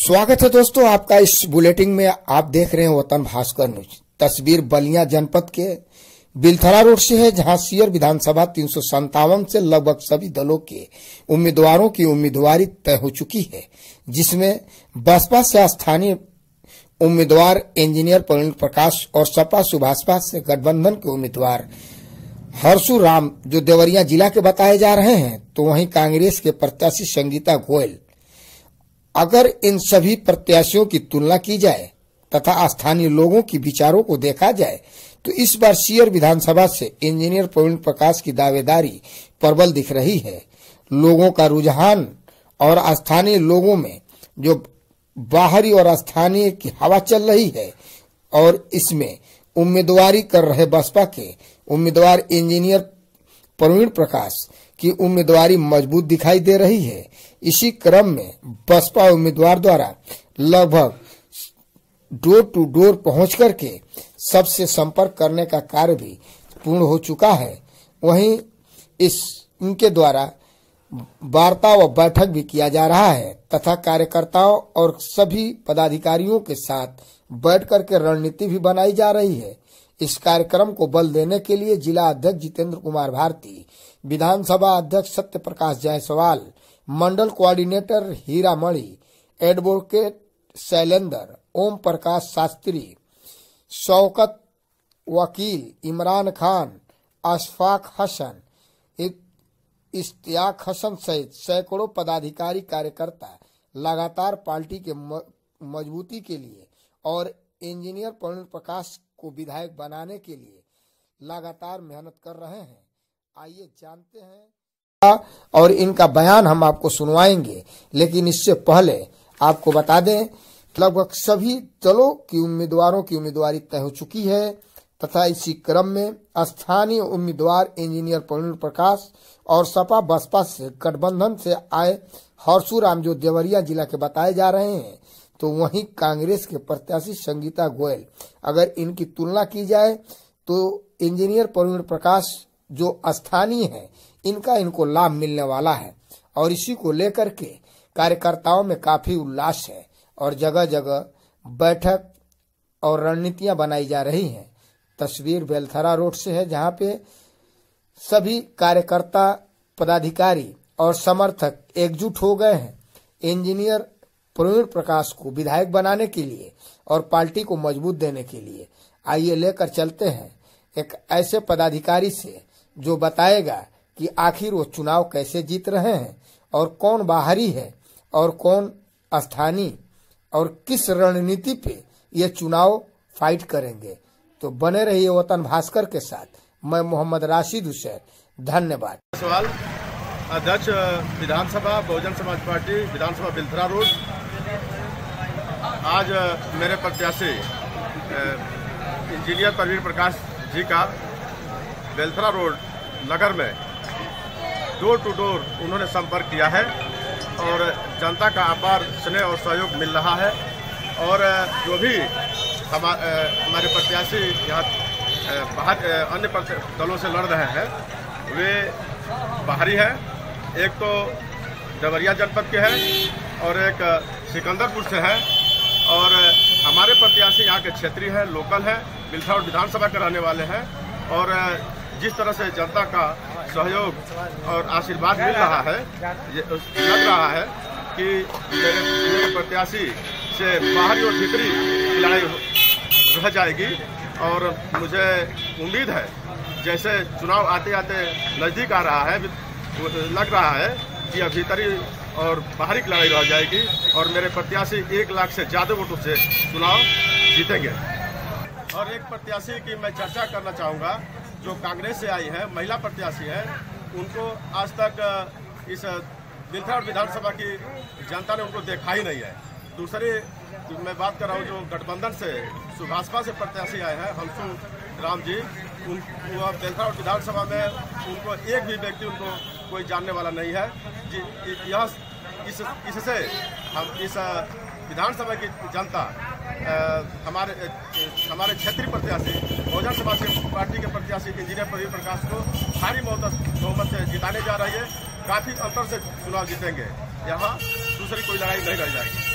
स्वागत है दोस्तों आपका इस बुलेटिन में आप देख रहे हैं वतन भास्कर न्यूज़। तस्वीर बलिया जनपद के बिलथरा रोड से है, जहाँ सीयर विधानसभा तीन से लगभग सभी दलों के उम्मीदवारों की उम्मीदवारी तय हो चुकी है, जिसमें बसपा से स्थानीय उम्मीदवार इंजीनियर प्रवीण प्रकाश और सपा सुभाषपा से गठबंधन के उम्मीदवार हर्षु राम जो देवरिया जिला के बताए जा रहे हैं तो वहीं कांग्रेस के प्रत्याशी संगीता गोयल अगर इन सभी प्रत्याशियों की तुलना की जाए तथा स्थानीय लोगों की विचारों को देखा जाए तो इस बार सीयर विधानसभा से इंजीनियर प्रवीण प्रकाश की दावेदारी प्रबल दिख रही है। लोगों का रुझान और स्थानीय लोगों में जो बाहरी और स्थानीय की हवा चल रही है और इसमें उम्मीदवारी कर रहे बसपा के उम्मीदवार इंजीनियर प्रवीण प्रकाश की उम्मीदवारी मज़बूत दिखाई दे रही है। इसी क्रम में बसपा उम्मीदवार द्वारा लगभग डोर टू डोर पहुँच करके सबसे संपर्क करने का कार्य भी पूर्ण हो चुका है। वहीं इस, इनके द्वारा वार्ता व बैठक भी किया जा रहा है तथा कार्यकर्ताओं और सभी पदाधिकारियों के साथ बैठ करके रणनीति भी बनाई जा रही है। इस कार्यक्रम को बल देने के लिए जिला अध्यक्ष जितेंद्र कुमार भारती, विधानसभा अध्यक्ष सत्य प्रकाश जायसवाल, मंडल कोऑर्डिनेटर हीरा मणि, एडवोकेट शैलेंद्र, ओम प्रकाश शास्त्री, शौकत वकील इमरान खान अशफाक हसन इश्तियाक हसन सहित सैकड़ों पदाधिकारी कार्यकर्ता लगातार पार्टी के मजबूती के लिए और इंजीनियर प्रवीण प्रकाश को विधायक बनाने के लिए लगातार मेहनत कर रहे हैं। आइए जानते हैं। और इनका बयान हम आपको सुनवाएँगे, लेकिन इससे पहले आपको बता दें, लगभग सभी दलों की उम्मीदवारों की उम्मीदवारी तय हो चुकी है, तथा इसी क्रम में स्थानीय उम्मीदवार इंजीनियर प्रवीण प्रकाश और सपा बसपा से गठबंधन से आए हर्षुराम जो देवरिया जिला के बताए जा रहे हैं। तो वहीं कांग्रेस के प्रत्याशी संगीता गोयल। अगर इनकी तुलना की जाए तो इंजीनियर प्रवीण प्रकाश जो स्थानीय है, इनका इनको लाभ मिलने वाला है। और इसी को लेकर के कार्यकर्ताओं में काफ़ी उल्लास है और जगह जगह बैठक और रणनीतियाँ बनाई जा रही हैं। तस्वीर बेलथरा रोड से है, जहाँ पे सभी कार्यकर्ता, पदाधिकारी और समर्थक एकजुट हो गए हैं। इंजीनियर प्रवीण प्रकाश को विधायक बनाने के लिए और पार्टी को मज़बूत देने के लिए आइए लेकर चलते हैं एक ऐसे पदाधिकारी से जो बताएगा कि आखिर वो चुनाव कैसे जीत रहे हैं और कौन बाहरी है और कौन स्थानीय और किस रणनीति पे ये चुनाव फाइट करेंगे। तो बने रहिए वतन भास्कर के साथ। मैं मोहम्मद राशिद हुसैन। धन्यवाद। सवाल। अध्यक्ष, विधानसभा, बहुजन समाज पार्टी, विधानसभा बिलथरा रोड। आज मेरे प्रत्याशी इंजीनियर प्रवीण प्रकाश जी का बेलथरा रोड, नगर में डोर टू डोर उन्होंने संपर्क किया है और जनता का अपार स्नेह और सहयोग मिल रहा है। और जो भी हमारे प्रत्याशी यहाँ बाहर अन्य दलों से लड़ रहे हैं, वे बाहरी हैं। एक तो देवरिया जनपद के हैं और एक सिकंदरपुर से है। और हमारे प्रत्याशी यहाँ के क्षेत्रीय हैं लोकल हैं बिलथाउट विधानसभा के रहने वाले हैं और जिस तरह से जनता का सहयोग और आशीर्वाद मिल रहा है लग रहा है कि मेरे, प्रत्याशी से बाहरी और भीतरी लड़ाई रह जाएगी और मुझे उम्मीद है जैसे चुनाव आते आते नज़दीक आ रहा है लग रहा है कि भीतरी और बाहरी लड़ाई रह जाएगी और मेरे प्रत्याशी एक लाख से ज़्यादा वोटों से चुनाव जीतेंगे। और एक प्रत्याशी की मैं चर्चा करना चाहूँगा, जो कांग्रेस से आई है, महिला प्रत्याशी है, उनको आज तक इस बिलथाड़ विधानसभा की जनता ने उनको देखा ही नहीं है। दूसरी, मैं बात कर रहा हूँ, जो गठबंधन से, सुभाषपा से प्रत्याशी आए हैं हमसू राम जी, उन बेलथाड़ विधानसभा में उनको एक भी व्यक्ति उनको कोई जानने वाला नहीं है यह इस, इससे हम, इस विधानसभा की जनता हमारे हमारे क्षेत्रीय प्रत्याशी, बहुजन समाज पार्टी के प्रत्याशी, इंजीनियर प्रवीण प्रकाश को भारी बहुमत से जिताने जा रही है। काफ़ी अंतर से चुनाव जीतेंगे। यहाँ दूसरी कोई लड़ाई नहीं रह जाएगी।